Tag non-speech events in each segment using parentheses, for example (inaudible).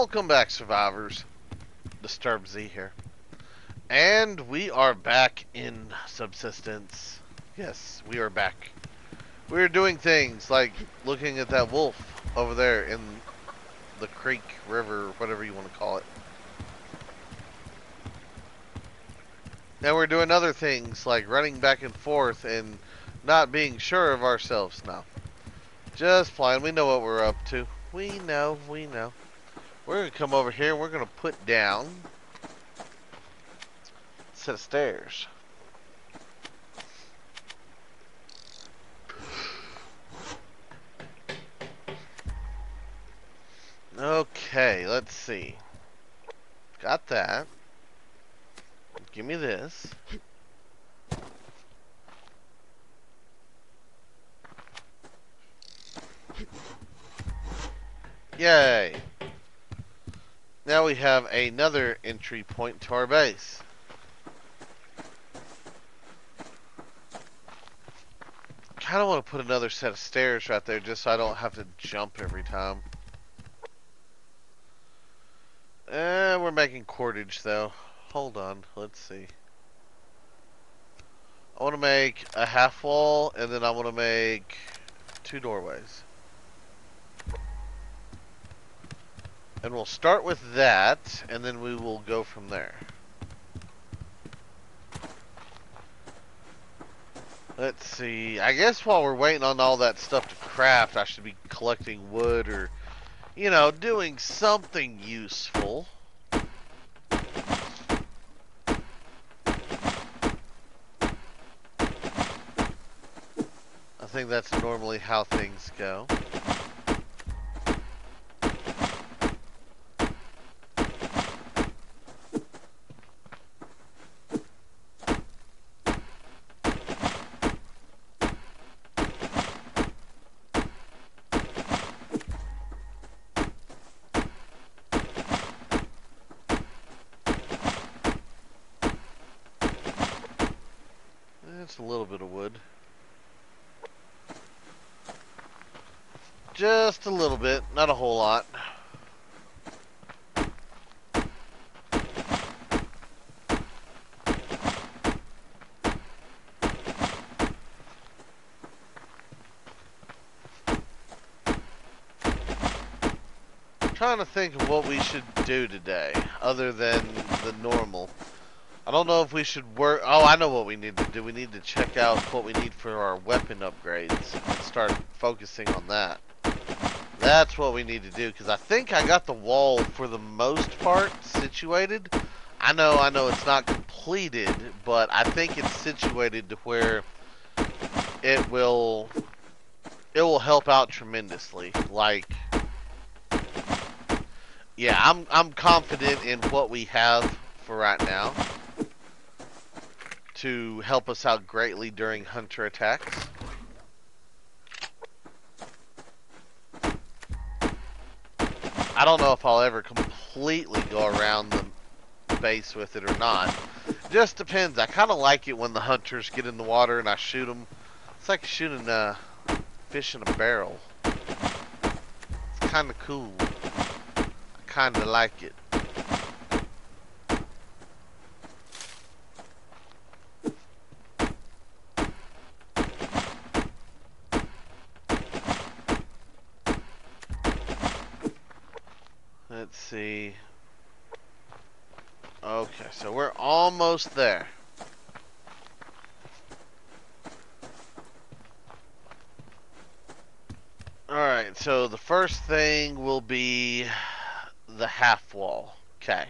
Welcome back, survivors. Disturbed Z here. And we are back in subsistence. Yes, we are back. We're doing things like looking at that wolf over there in the creek, river, whatever you want to call it. And we're doing other things like running back and forth and not being sure of ourselves now. Just flying. We know what we're up to. We know, we know. We're going to come over here we're going to put down a set of stairs. Okay, let's see. Got that. Give me this. Yay! Now we have another entry point to our base. Kind of want to put another set of stairs right there just so I don't have to jump every time. Eh, we're making cordage though. Hold on, let's see. I want to make a half wall and then I want to make two doorways. And we'll start with that, and then we will go from there. Let's see. I guess while we're waiting on all that stuff to craft, I should be collecting wood or, you know, doing something useful. I think that's normally how things go. That's a little bit of wood. Just a little bit, not a whole lot. Trying to think of what we should do today, other than the normal. I don't know if we should work. Oh, I know what we need to do. We need to check out what we need for our weapon upgrades and start focusing on that. That's what we need to do because I think I got the wall for the most part situated. I know, I know it's not completed, but I think it's situated to where it will it will help out tremendously. Like yeah, I'm I'm confident in what we have for right now to help us out greatly during hunter attacks. I don't know if I'll ever completely go around the base with it or not. Just depends. I kind of like it when the hunters get in the water and I shoot them. It's like shooting a fish in a barrel. It's kind of cool kind of like it. Let's see. Okay, so we're almost there. Alright, so the first thing will be the half wall. Okay.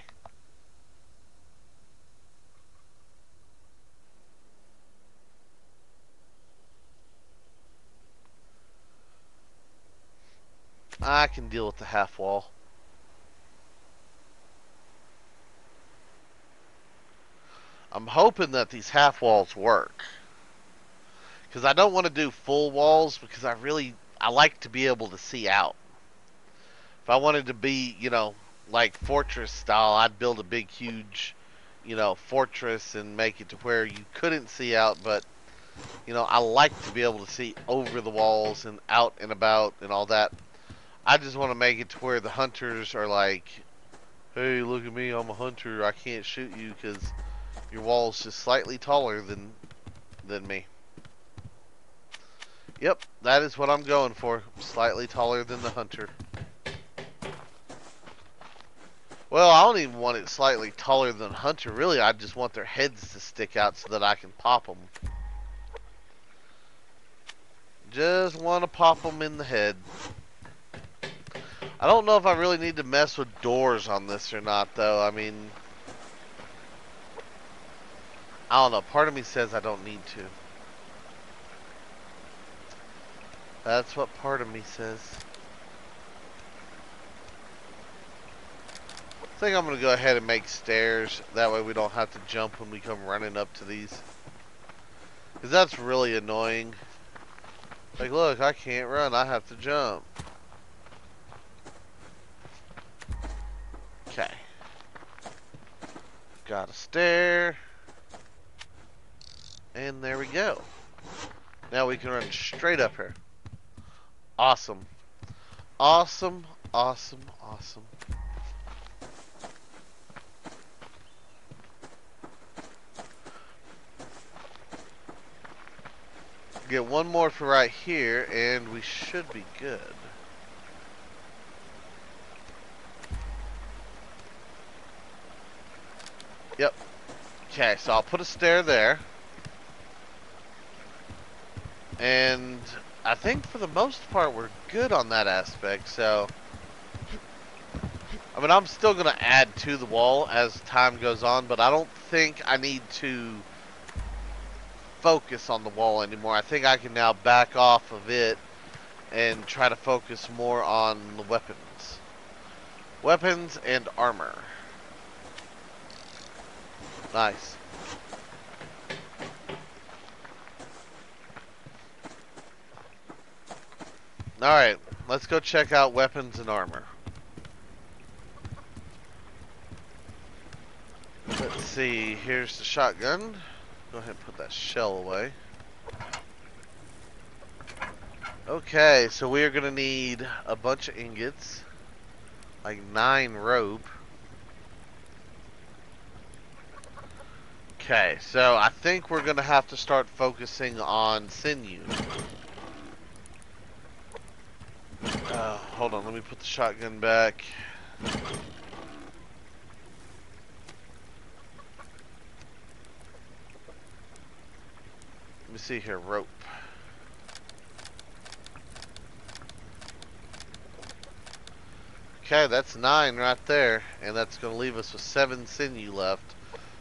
I can deal with the half wall. I'm hoping that these half walls work. Because I don't want to do full walls because I really, I like to be able to see out. I wanted to be, you know, like fortress style, I'd build a big, huge, you know, fortress and make it to where you couldn't see out, but you know, I like to be able to see over the walls and out and about and all that. I just want to make it to where the hunters are like, "Hey, look at me! I'm a hunter. I can't shoot you because your wall's just slightly taller than than me." Yep, that is what I'm going for. Slightly taller than the hunter. Well, I don't even want it slightly taller than hunter. Really, I just want their heads to stick out so that I can pop them. Just want to pop them in the head. I don't know if I really need to mess with doors on this or not, though. I mean, I don't know. Part of me says I don't need to. That's what part of me says. Think I'm going to go ahead and make stairs. That way we don't have to jump when we come running up to these. Because that's really annoying. Like, look, I can't run. I have to jump. Okay. Got a stair. And there we go. Now we can run straight up here. Awesome. Awesome, awesome, awesome. Get one more for right here, and we should be good. Yep. Okay, so I'll put a stair there. And I think for the most part we're good on that aspect, so... I mean, I'm still going to add to the wall as time goes on, but I don't think I need to focus on the wall anymore. I think I can now back off of it and try to focus more on the weapons. Weapons and armor. Nice. Alright, let's go check out weapons and armor. Let's see, here's the shotgun. Go ahead and put that shell away. Okay, so we are going to need a bunch of ingots. Like nine rope. Okay, so I think we're going to have to start focusing on sinew. Uh, hold on, let me put the shotgun back. Let me see here, rope. Okay, that's nine right there, and that's going to leave us with seven sinew left.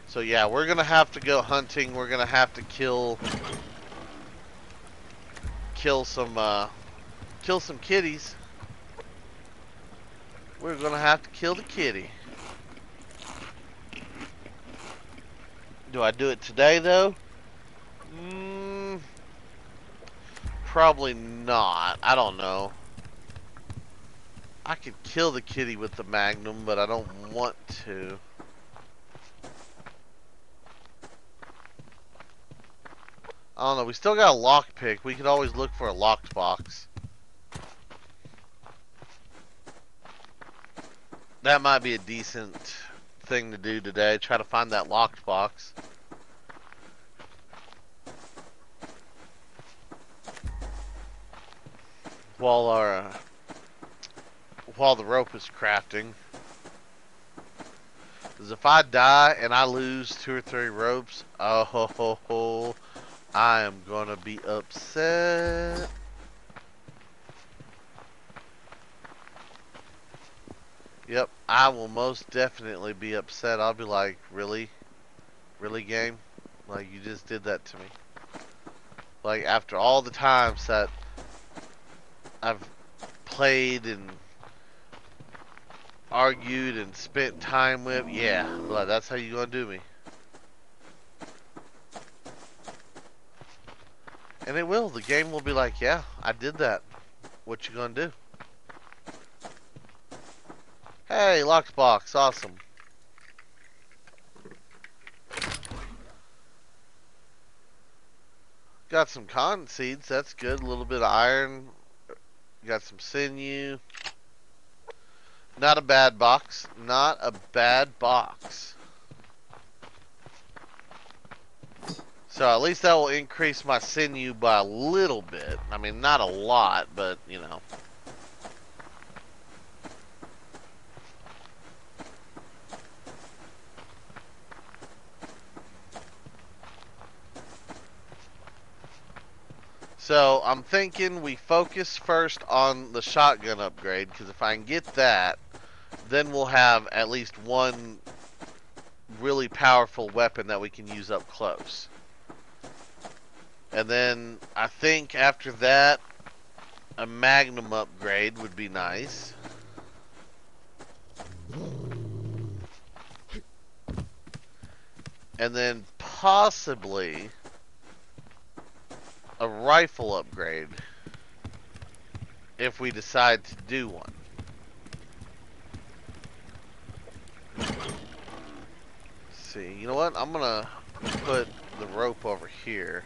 So yeah, we're going to have to go hunting. We're going to have to kill kill some uh, kill some kitties. We're going to have to kill the kitty. Do I do it today though? Probably not. I don't know. I could kill the kitty with the magnum, but I don't want to. I don't know. We still got a lockpick. We could always look for a locked box. That might be a decent thing to do today. Try to find that locked box. While our uh, while the rope is crafting. Because if I die and I lose two or three ropes, oh ho ho ho, I am gonna be upset. Yep, I will most definitely be upset. I'll be like, really? Really, game? Like, you just did that to me. Like, after all the times that I've played and argued and spent time with. Yeah, well, that's how you gonna do me. And it will. The game will be like, yeah, I did that. What you gonna do? Hey, box, awesome. Got some cotton seeds, that's good. A little bit of iron, got some sinew. Not a bad box. Not a bad box. So at least that will increase my sinew by a little bit. I mean, not a lot, but you know. So I'm thinking we focus first on the shotgun upgrade because if I can get that, then we'll have at least one really powerful weapon that we can use up close. And then I think after that, a magnum upgrade would be nice. And then possibly a rifle upgrade if we decide to do one. see, you know what? I'm gonna put the rope over here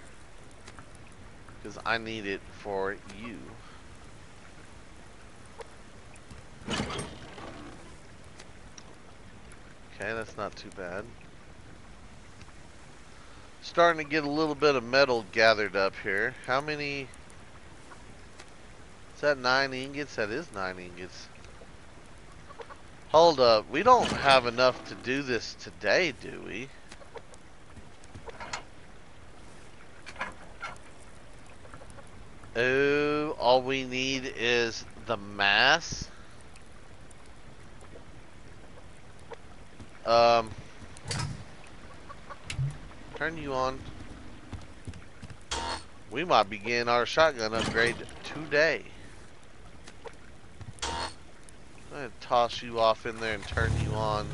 because I need it for you. Okay, that's not too bad. Starting to get a little bit of metal gathered up here. How many... Is that nine ingots? That is nine ingots. Hold up. We don't have enough to do this today, do we? Oh, all we need is the mass. Um, turn you on. We might begin our shotgun upgrade today. I'm gonna toss you off in there and turn you on.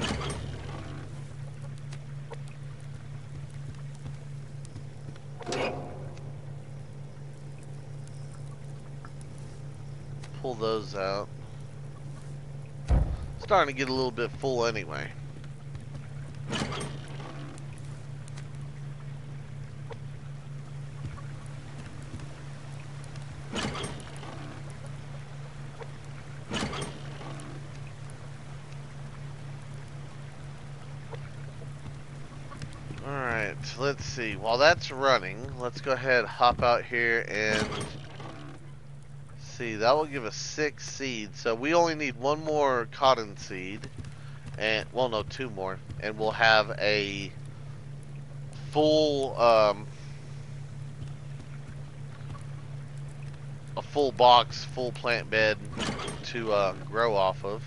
Pull those out. Starting to get a little bit full anyway. Alright, let's see. While that's running, let's go ahead hop out here and see. That will give us six seeds. So we only need one more cotton seed. And, well, no, two more. And we'll have a full, um, a full box, full plant bed to uh, grow off of.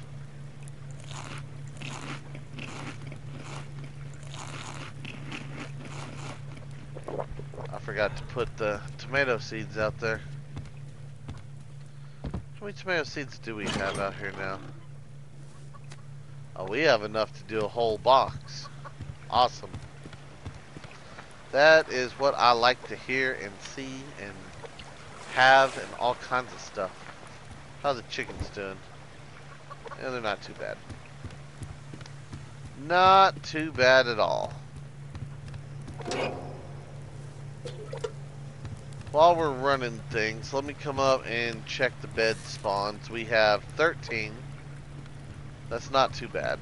Forgot to put the tomato seeds out there. How many tomato seeds do we have out here now? Oh, we have enough to do a whole box. Awesome. That is what I like to hear and see and have and all kinds of stuff. How the chickens doing? Yeah, they're not too bad. Not too bad at all. While we're running things, let me come up and check the bed spawns. We have 13. That's not too bad.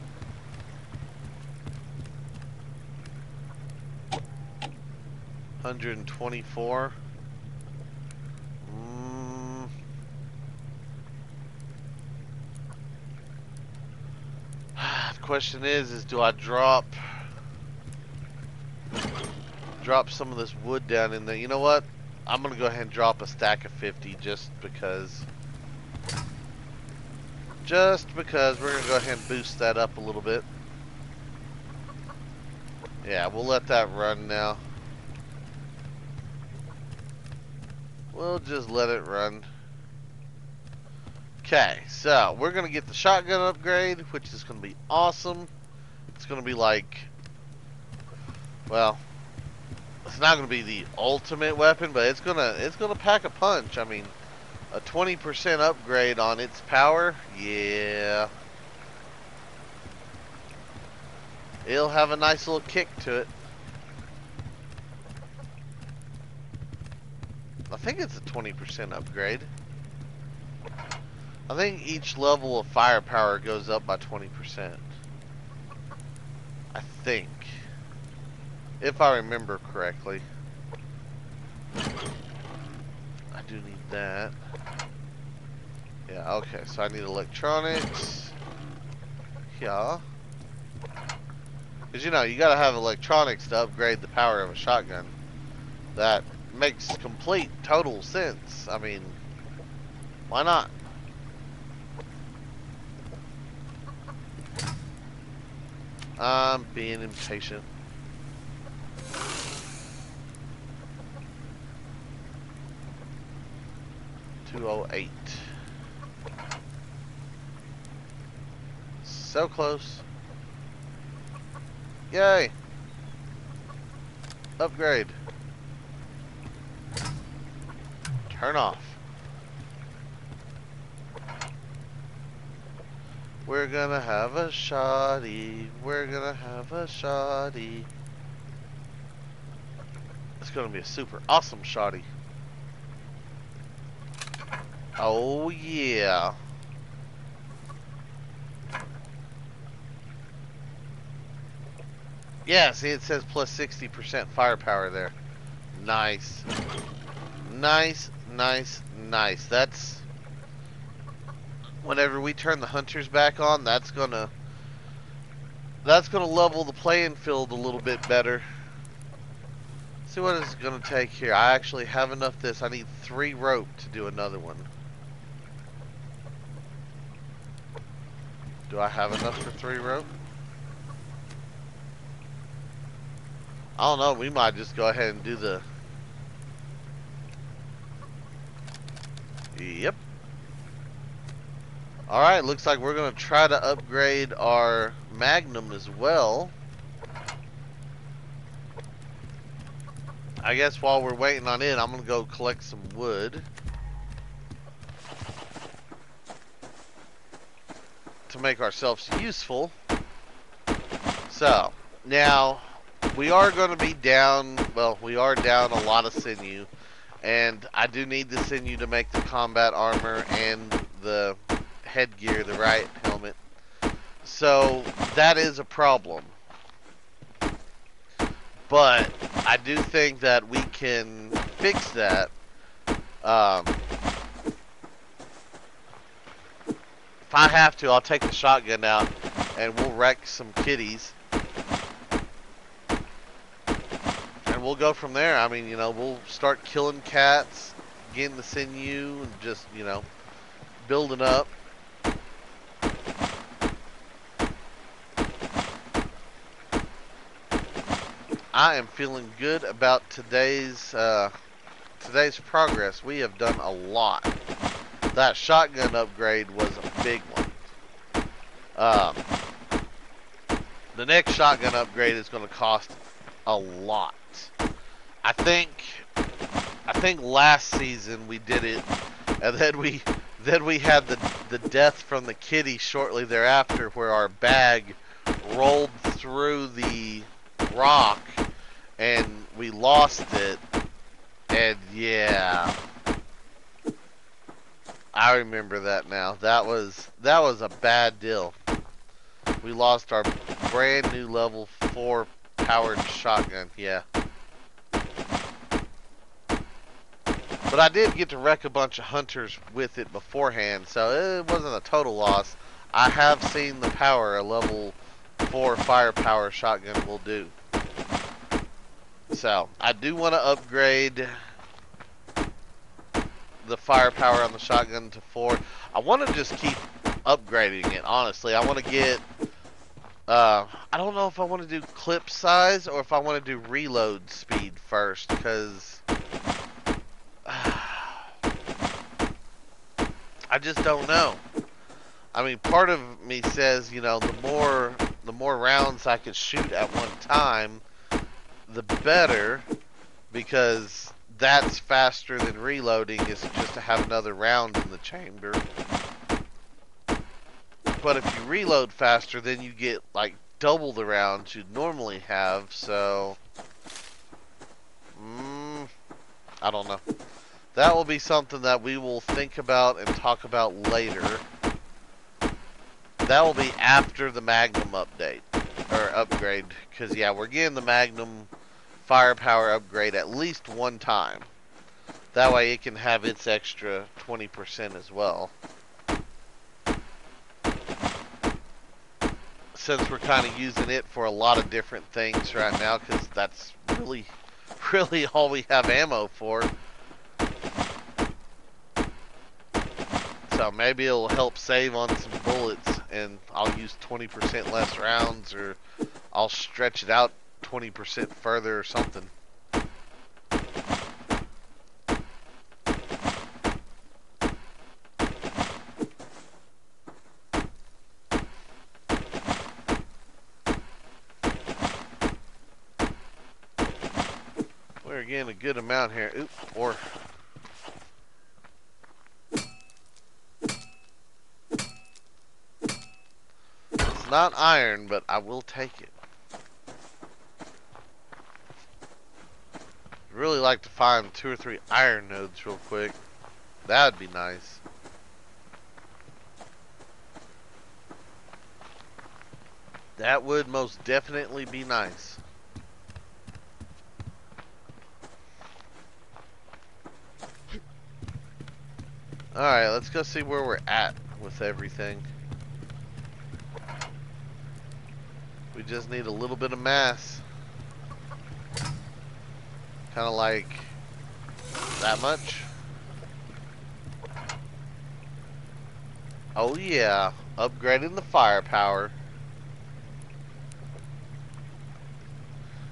Hundred and twenty-four. Mm. (sighs) the question is, is do I drop drop some of this wood down in there? You know what? I'm gonna go ahead and drop a stack of 50 just because just because we're to go ahead and boost that up a little bit. Yeah, we'll let that run now. We'll just let it run. Okay, so we're to get the shotgun upgrade, which is to be awesome. It's to be like, well, it's not going to be the ultimate weapon, but it's going to it's to pack a punch. I mean, a 20% upgrade on its power? Yeah. It'll have a nice little kick to it. I think it's a 20% upgrade. I think each level of firepower goes up by 20%. I think. If I remember correctly. I do need that. Yeah, okay, so I need electronics. Yeah. Because, you know, you gotta have electronics to upgrade the power of a shotgun. That makes complete, total sense. I mean, why not? I'm being impatient. Two oh eight. So close. Yay! Upgrade. Turn off. We're gonna have a shoddy. We're gonna have a shoddy. It's gonna be a super awesome shoddy. Oh yeah. Yeah, see it says plus 60% firepower there. Nice. Nice, nice, nice. That's whenever we turn the hunters back on, that's gonna that's gonna level the playing field a little bit better. See what it's gonna take here. I actually have enough this. I need three rope to do another one. Do I have enough for three rope? I don't know. We might just go ahead and do the. Yep. Alright, looks like we're going to try to upgrade our Magnum as well. I guess while we're waiting on it, I'm going to go collect some wood. To make ourselves useful. So, now, we are going to be down, well, we are down a lot of sinew. And I do need the sinew to make the combat armor and the headgear, the riot helmet. So that is a problem. But I do think that we can fix that. Um, if I have to, I'll take the shotgun out and we'll wreck some kitties. And we'll go from there. I mean, you know, we'll start killing cats, getting the sinew, and just, you know, building up. I am feeling good about today's uh, today's progress. We have done a lot. That shotgun upgrade was big one. Um, the next shotgun upgrade is going to cost a lot. I think I think last season we did it, and then we then we had the the death from the kitty shortly thereafter, where our bag rolled through the rock and we lost it and yeah I remember that now that was that was a bad deal. We lost our brand new level 4 powered shotgun yeah. But I did get to wreck a bunch of hunters with it beforehand so it wasn't a total loss. I have seen the power a level 4 firepower shotgun will do. So, I do want to upgrade the firepower on the shotgun to 4. I want to just keep upgrading it, honestly. I want to get... Uh, I don't know if I want to do clip size or if I want to do reload speed first, because... (sighs) I just don't know. I mean, part of me says, you know, the more the more rounds I can shoot at one time, the better because that's faster than reloading is just to have another round in the chamber. But if you reload faster, then you get like double the rounds you'd normally have, so... Mm, I don't know. That will be something that we will think about and talk about later. That will be after the Magnum update or upgrade, because yeah, we're getting the Magnum firepower upgrade at least one time. That way it can have its extra 20% as well. Since we're kind of using it for a lot of different things right now, because that's really, (laughs) really all we have ammo for. So maybe it'll help save on some bullets and I'll use 20% less rounds or I'll stretch it out 20% further or something. We're getting a good amount here. Oop, or It's not iron, but I will take it. Really like to find two or three iron nodes real quick. That would be nice. That would most definitely be nice. Alright, let's go see where we're at with everything. We just need a little bit of mass. Kind of like that much. Oh yeah, upgrading the firepower.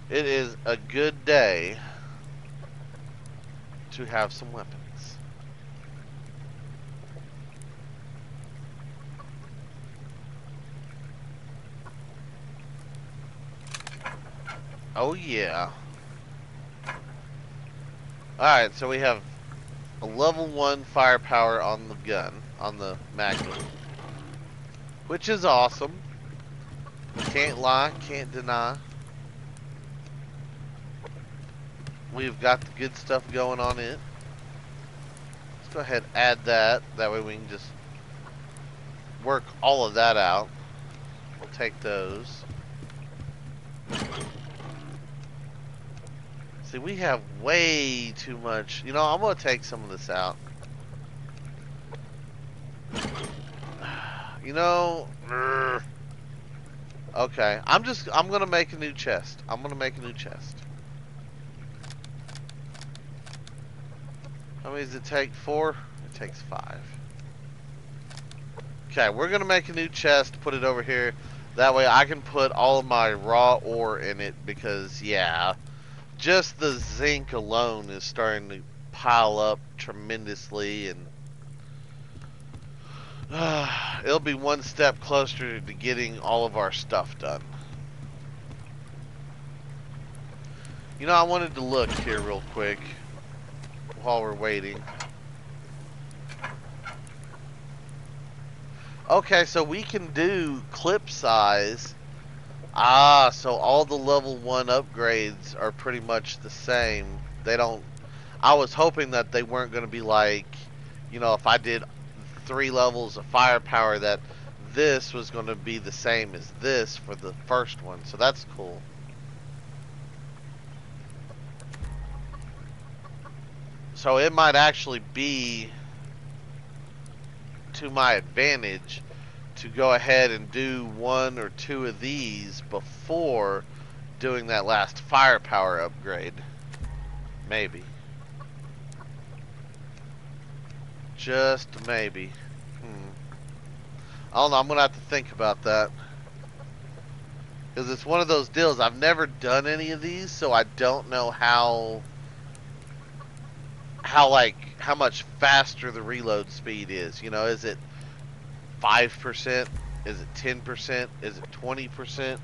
It is a good day to have some weapons. Oh yeah. Alright, so we have a level 1 firepower on the gun, on the Magnum. Which is awesome. Can't lie, can't deny. We've got the good stuff going on it. Let's go ahead and add that. That way we can just work all of that out. We'll take those. See, we have way too much. You know, I'm going to take some of this out. (sighs) You know, (sighs) okay. I'm just, I'm going to make a new chest. I'm going to make a new chest. How many does it take? Four? It takes five. Okay, we're going to make a new chest, put it over here. That way I can put all of my raw ore in it because, yeah, just the zinc alone is starting to pile up tremendously and uh, (sighs) it'll be one step closer to getting all of our stuff done. You know, I wanted to look here real quick while we're waiting. Okay, so we can do clip size Ah, so all the level 1 upgrades are pretty much the same. They don't... I was hoping that they weren't going to be like, you know, if I did three levels of firepower that this was going to be the same as this for the first one. So that's cool. So it might actually be to my advantage to go ahead and do one or two of these before doing that last firepower upgrade. Maybe. Just maybe. Hmm. I don't know, I'm going to have to think about that. Because it's one of those deals, I've never done any of these, so I don't know how... How, like, how much faster the reload speed is. You know, is it 5%? Is it 10%? Is it 20%?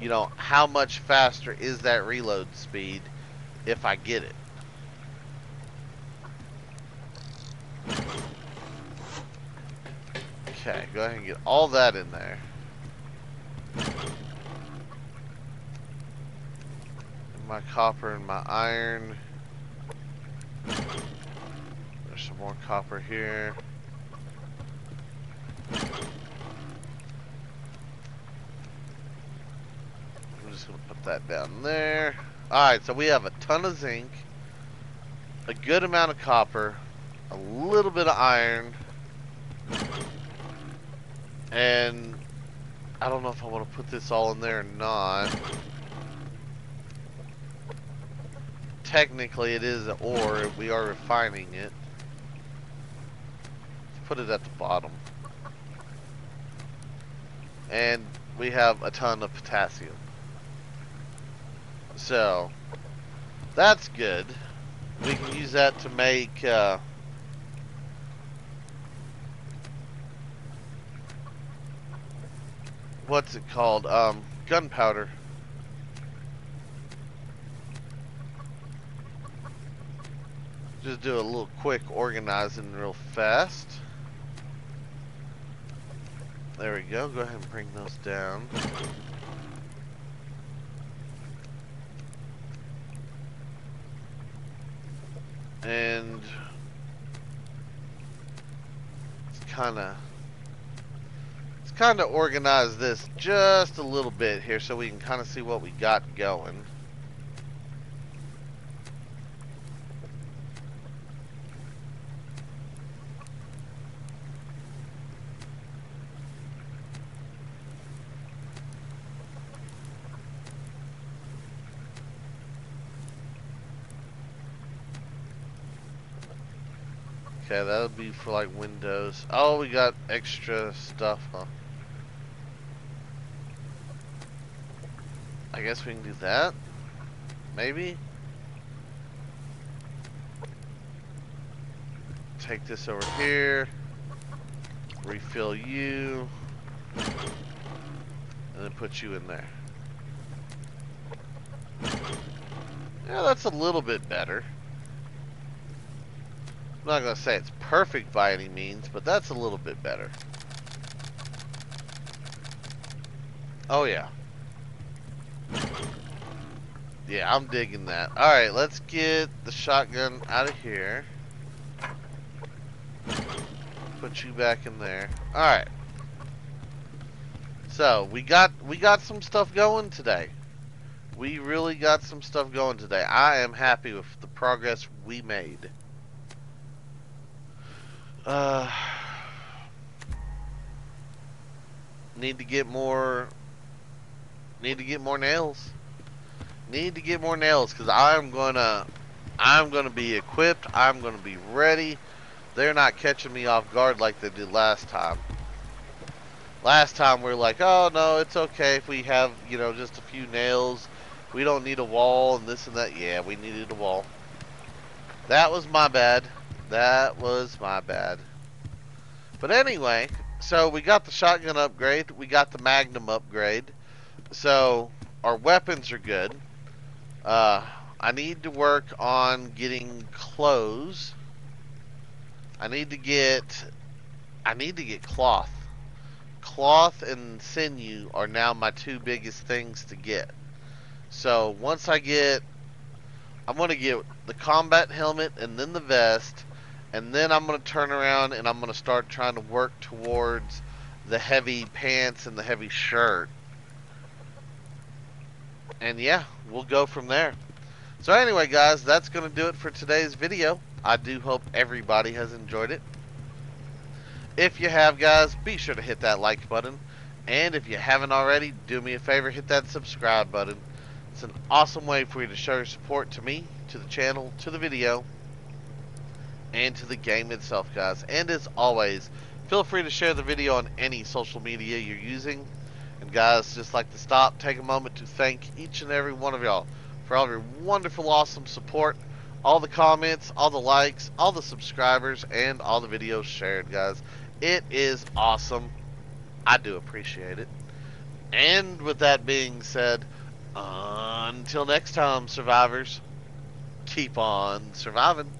You know, how much faster is that reload speed if I get it? Okay, go ahead and get all that in there. My copper and my iron. There's some more copper here. I'm just gonna put that down there. Alright, so we have a ton of zinc, a good amount of copper, a little bit of iron, and I don't know if I want to put this all in there or not. Technically it is an ore, we are refining it. Let's put it at the bottom. And we have a ton of potassium. So, that's good. We can use that to make, uh, what's it called? Um, gunpowder. Just do a little quick organizing real fast. There we go. Go ahead and bring those down. And it's kind of let's kind of organize this just a little bit here so we can kind of see what we got going. For like Windows. Oh, we got extra stuff, huh? I guess we can do that? Maybe? Take this over here. Refill you. And then put you in there. Yeah, that's a little bit better. I'm not to say it's perfect by any means, but that's a little bit better. Oh, yeah. Yeah, I'm digging that. Alright, let's get the shotgun out of here. Put you back in there. Alright. So, we got we got some stuff going today. We really got some stuff going today. I am happy with the progress we made. Uh, need to get more. Need to get more nails. Need to get more nails because I'm gonna. I'm gonna be equipped. I'm gonna be ready. They're not catching me off guard like they did last time. Last time we are like, oh no, it's okay if we have, you know, just a few nails. We don't need a wall and this and that. Yeah, we needed a wall. That was my bad. That was my bad. But anyway, so we got the shotgun upgrade. We got the magnum upgrade. So our weapons are good. Uh, I need to work on getting clothes. I need to get I need to get cloth. Cloth and sinew are now my two biggest things to get. So once I get I'm gonna get the combat helmet and then the vest and then I'm going to turn around and I'm going to start trying to work towards the heavy pants and the heavy shirt. And yeah, we'll go from there. So anyway, guys, that's going to do it for today's video. I do hope everybody has enjoyed it. If you have, guys, be sure to hit that like button. And if you haven't already, do me a favor, hit that subscribe button. It's an awesome way for you to show your support to me, to the channel, to the video and to the game itself, guys. And as always, feel free to share the video on any social media you're using. And guys, just like to stop, take a moment to thank each and every one of y'all for all your wonderful, awesome support, all the comments, all the likes, all the subscribers, and all the videos shared, guys. It is awesome. I do appreciate it. And with that being said, until next time, survivors, keep on surviving.